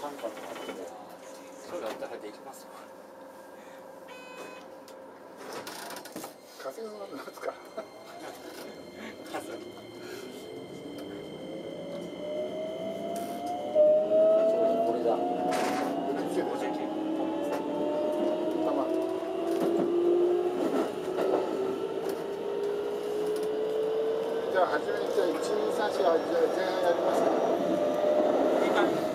参加とかってそうだったらできますわ稼ぐのなんですかじゃあ初めにじゃあ1234はじゃあ前半やりますか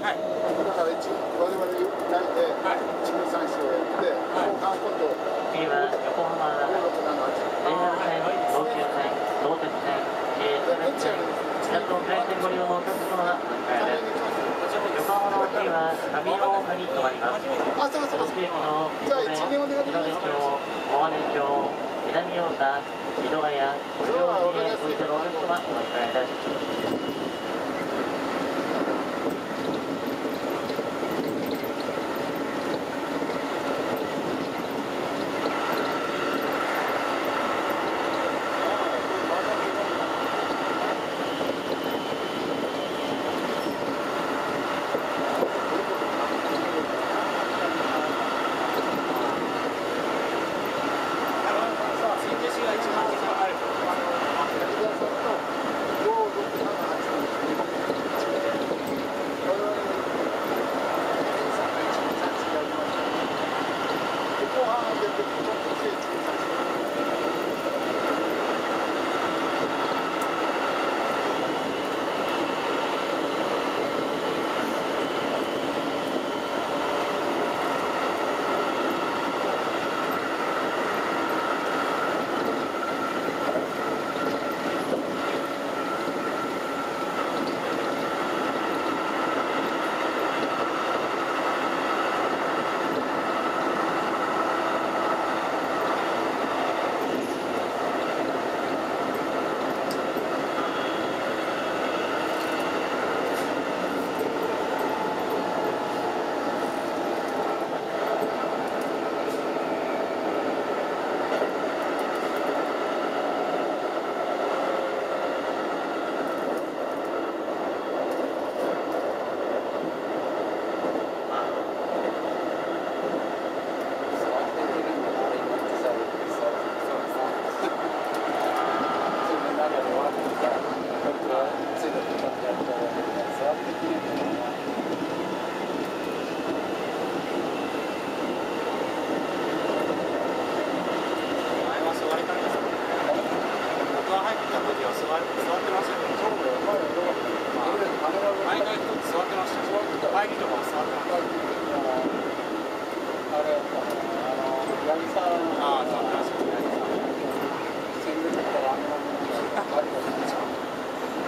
はいだから一我々泣いてはい1234をやって後半今度次は横浜5 6 7 8 JR 線、東急線、東鉄線、どっちやるんですか北ご利用のお客様迎えです。横浜の次は上大岡に停まります。あ、そうそうそう。東京駅のじゃあ一元おす。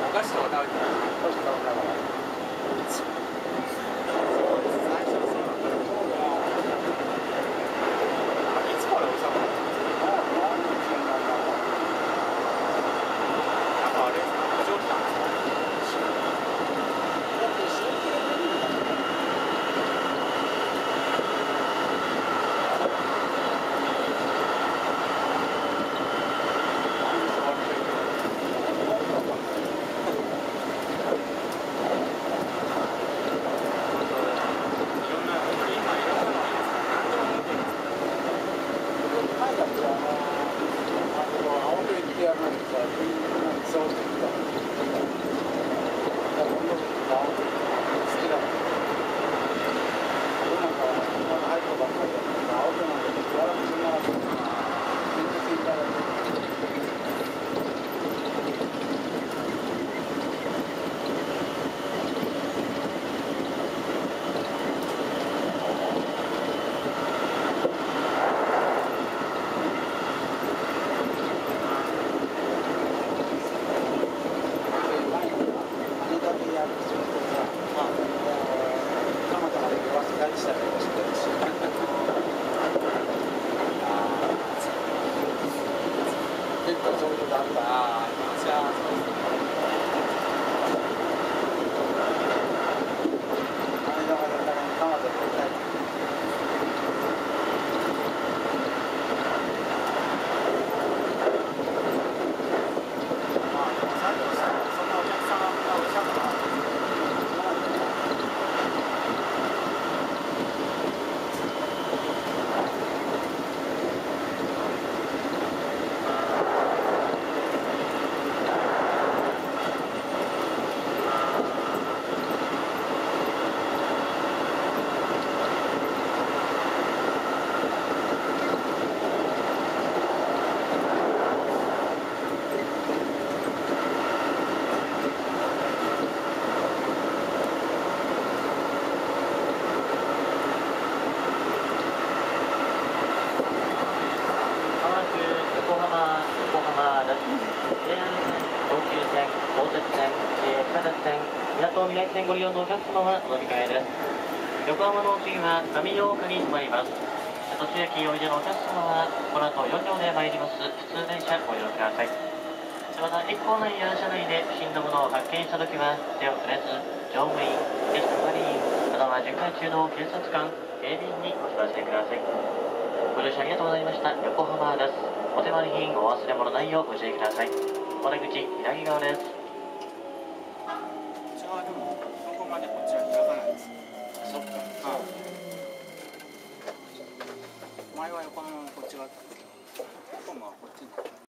お菓子とか食べてましたら確かにそうです最初はそうだったいつからお世話になったんですかなんかあれですか異常来たんですかいろんな、今いろんなのいいですか何でも持ってるんですか前だってあのあの青ペンってやるのにさみんなにそうしてきただから僕青ペン好きだもんなんか今の入ったばっかりだから青ペンなんかやらなくなら全然いたらあれだけやる仕事さたまたまで忘れたりしたりとかしてるし結構そういうことあったああ、私はそうですね。あれだからだから鎌田で帰ってまあ、でも最後の人はそんなお客様がおっしゃったのはご利用のお客様はお乗り換えです。横浜のお次は上八丘に停まります。途中駅おいでのお客様は、この後4両で参ります普通電車ご利用ください。また、駅構内や車内で不審なものを発見したときは、手を触れず、乗務員、駅係員、または巡回中の警察官、警備員にお知らせください。ご乗車ありがとうございました。横浜です。お手割り品お忘れ物ないようご注意ください。お出口左側です。